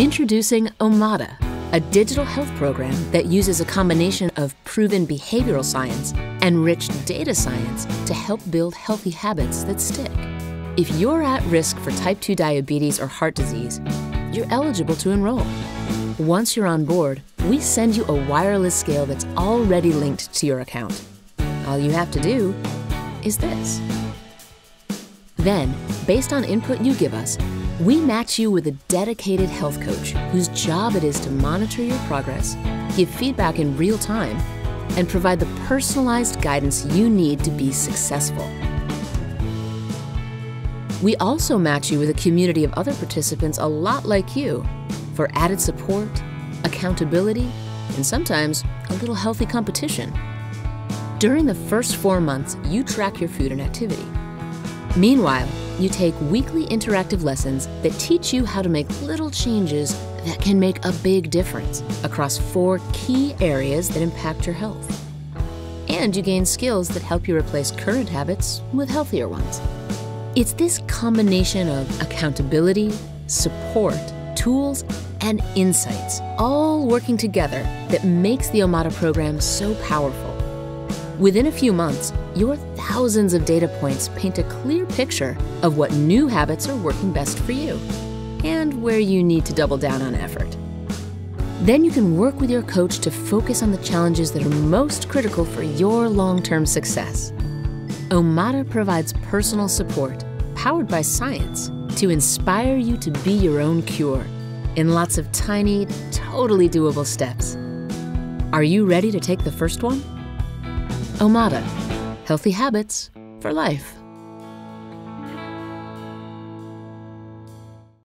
Introducing Omada, a digital health program that uses a combination of proven behavioral science and rich data science to help build healthy habits that stick. If you're at risk for type 2 diabetes or heart disease, you're eligible to enroll. Once you're on board, we send you a wireless scale that's already linked to your account. All you have to do is this. Then, based on input you give us, we match you with a dedicated health coach whose job it is to monitor your progress, give feedback in real time, and provide the personalized guidance you need to be successful. We also match you with a community of other participants a lot like you for added support, accountability, and sometimes a little healthy competition. During the first four months, you track your food and activity. Meanwhile, you take weekly interactive lessons that teach you how to make little changes that can make a big difference across four key areas that impact your health. And you gain skills that help you replace current habits with healthier ones. It's this combination of accountability, support, tools, and insights all working together that makes the Omada program so powerful. Within a few months, your thousands of data points paint a clear picture of what new habits are working best for you and where you need to double down on effort. Then you can work with your coach to focus on the challenges that are most critical for your long term success. Omada provides personal support, powered by science, to inspire you to be your own cure in lots of tiny, totally doable steps. Are you ready to take the first one? Omada Healthy Habits for Life.